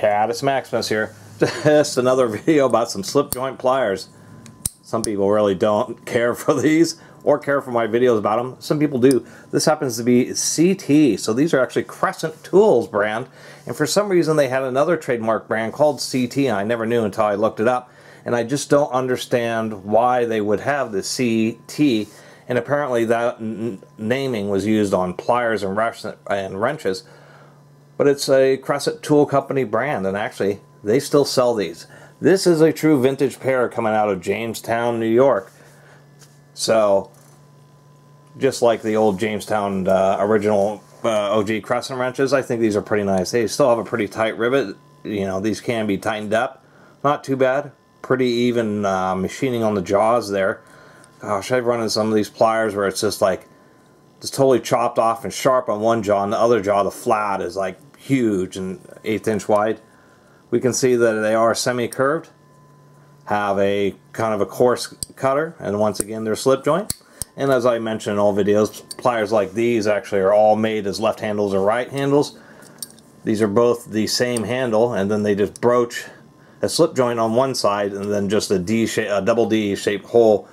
Catus Maximus here. Just another video about some slip joint pliers. Some people really don't care for these or care for my videos about them. Some people do. This happens to be CeeTee, so these are actually Crescent Tools brand, and for some reason they had another trademark brand called CeeTee, and I never knew until I looked it up, and I just don't understand why they would have the CeeTee, and apparently that naming was used on pliers and wrenches, but it's a Crescent Tool Company brand, and actually they still sell these. This is a true vintage pair coming out of Jamestown, New York. So, just like the old Jamestown uh, original uh, OG crescent wrenches, I think these are pretty nice. They still have a pretty tight rivet. You know, these can be tightened up. Not too bad. Pretty even uh, machining on the jaws there. Gosh, I've run into some of these pliers where it's just like, just totally chopped off and sharp on one jaw, and the other jaw, the flat, is like huge and eighth inch wide. We can see that they are semi-curved have a kind of a coarse cutter and once again they're slip joint. And as I mentioned in all videos pliers like these actually are all made as left handles or right handles. These are both the same handle and then they just broach a slip joint on one side and then just a D shape, a double D shaped hole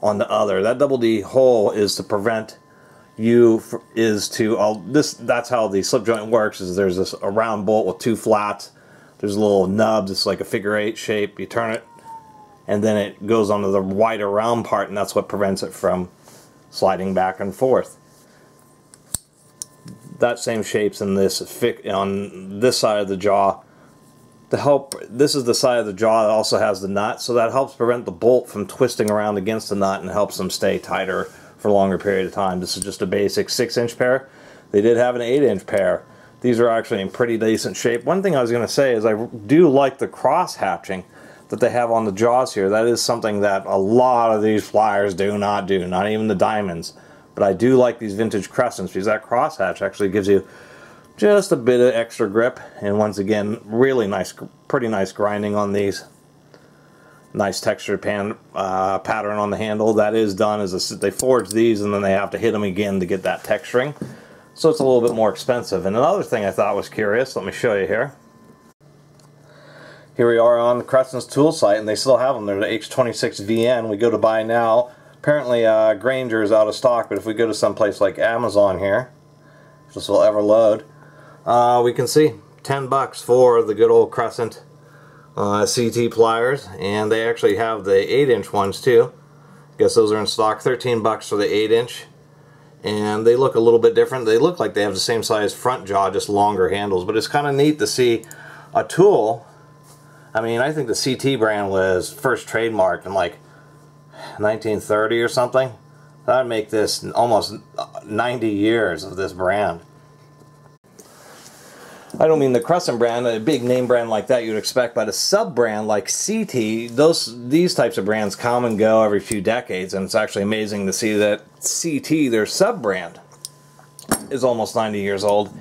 on the other. That double D hole is to prevent you is to uh, this that's how the slip joint works is there's this a round bolt with two flats there's a little nubs it's like a figure eight shape you turn it and then it goes onto the wider round part and that's what prevents it from sliding back and forth. That same shape's in this on this side of the jaw. To help, this is the side of the jaw that also has the nut, so that helps prevent the bolt from twisting around against the nut and helps them stay tighter for a longer period of time. This is just a basic 6-inch pair. They did have an 8-inch pair. These are actually in pretty decent shape. One thing I was going to say is I do like the cross hatching that they have on the jaws here. That is something that a lot of these pliers do not do, not even the diamonds. But I do like these vintage crescents because that cross hatch actually gives you just a bit of extra grip. And once again, really nice, pretty nice grinding on these. Nice textured pan, uh, pattern on the handle. That is done as a, they forge these and then they have to hit them again to get that texturing. So it's a little bit more expensive. And another thing I thought was curious, let me show you here here we are on the Crescent's tool site and they still have them. They're the H26VN. We go to buy now. Apparently uh, Grainger is out of stock, but if we go to some place like Amazon here, if this will ever load, uh, we can see 10 bucks for the good old Crescent uh, CeeTee pliers and they actually have the 8 inch ones too. I Guess those are in stock. 13 bucks for the 8 inch and they look a little bit different. They look like they have the same size front jaw, just longer handles, but it's kind of neat to see a tool I mean, I think the CeeTee brand was first trademarked in like 1930 or something. That would make this almost 90 years of this brand. I don't mean the Crescent brand, a big name brand like that you'd expect, but a sub brand like CeeTee, those these types of brands come and go every few decades, and it's actually amazing to see that CeeTee, their sub brand, is almost 90 years old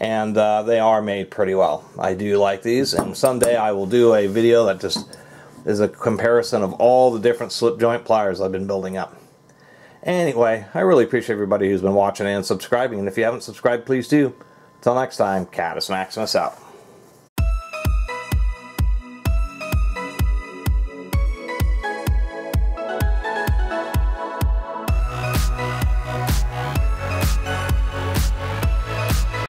and uh, they are made pretty well. I do like these, and someday I will do a video that just is a comparison of all the different slip joint pliers I've been building up. Anyway, I really appreciate everybody who's been watching and subscribing, and if you haven't subscribed, please do. Until next time, Catus Maximus out.